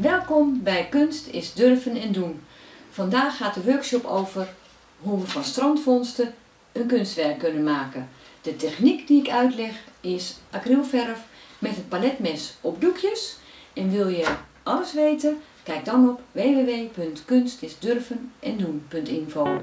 Welkom bij Kunst is durven en doen. Vandaag gaat de workshop over hoe we van strandvondsten een kunstwerk kunnen maken. De techniek die ik uitleg is acrylverf met het paletmes op doekjes. En wil je alles weten? Kijk dan op www.kunstisdurvenendoen.info.